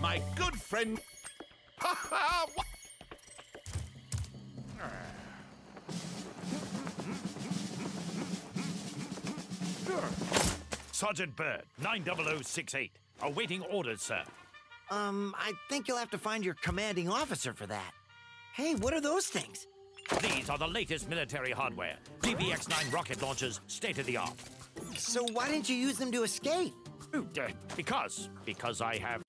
my good friend. Ha ha! Sergeant Byrd, 90068. Awaiting orders, sir. Um, I think you'll have to find your commanding officer for that. Hey, what are those things? These are the latest military hardware. DBX 9 rocket launchers, state of the art. So why didn't you use them to escape? Uh, because, because I have